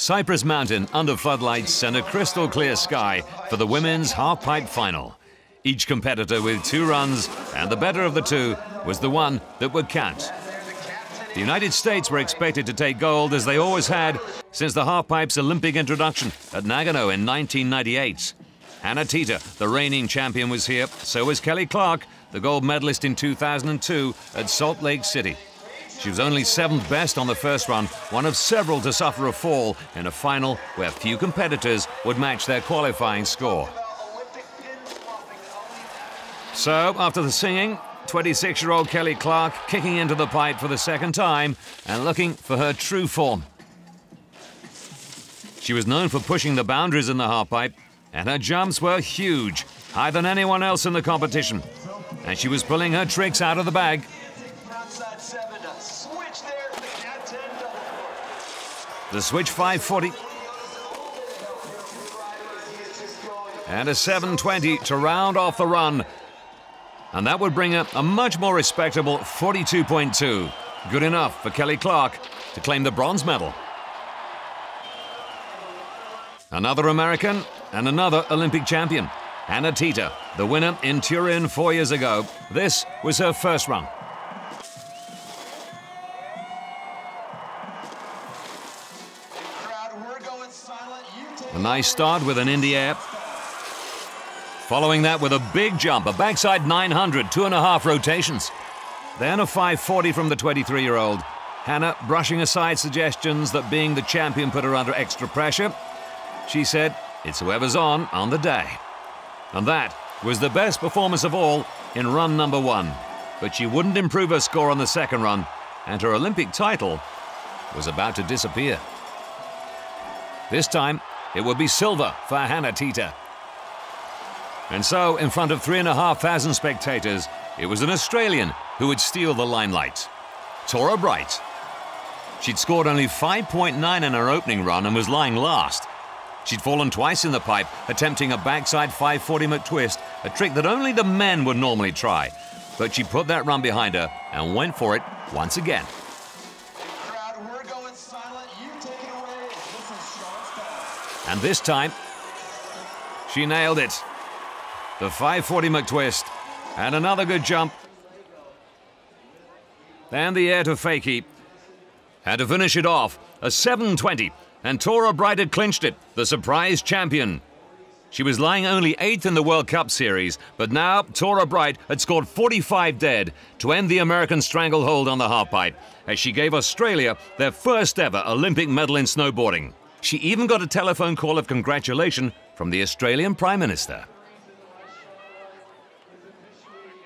Cypress Mountain under floodlights and a crystal clear sky for the women's half-pipe final. Each competitor with two runs, and the better of the two was the one that would count. The United States were expected to take gold as they always had since the halfpipe's Olympic introduction at Nagano in 1998. Hannah Teter, the reigning champion, was here. So was Kelly Clark, the gold medalist in 2002 at Salt Lake City. She was only seventh best on the first run, one of several to suffer a fall in a final where few competitors would match their qualifying score. So, after the singing, 26 year old Kelly Clark kicking into the pipe for the second time and looking for her true form. She was known for pushing the boundaries in the halfpipe, and her jumps were huge, higher than anyone else in the competition. And she was pulling her tricks out of the bag. The switch 540. And a 720 to round off the run. And that would bring up a much more respectable 42.2. Good enough for Kelly Clark to claim the bronze medal. Another American and another Olympic champion. Hannah Teter, the winner in Turin four years ago. This was her first run. A nice start with an Indy air. Following that with a big jump, a backside 900, two and a half rotations. Then a 540 from the 23 year old. Hannah brushing aside suggestions that being the champion put her under extra pressure. She said, It's whoever's on on the day. And that was the best performance of all in run number one. But she wouldn't improve her score on the second run, and her Olympic title was about to disappear. This time, it would be silver for Hannah Teter. And so, in front of three and a half thousand spectators, it was an Australian who would steal the limelight. Torah Bright. She'd scored only 5.9 in her opening run and was lying last. She'd fallen twice in the pipe, attempting a backside 540 McTwist, a trick that only the men would normally try. But she put that run behind her and went for it once again. And this time, she nailed it. The 540 McTwist. And another good jump. And the air to fakie. And to finish it off, a 720. And Torah Bright had clinched it, the surprise champion. She was lying only eighth in the World Cup Series, but now Torah Bright had scored 45 dead to end the American stranglehold on the halfpipe, as she gave Australia their first ever Olympic medal in snowboarding. She even got a telephone call of congratulation from the Australian Prime Minister.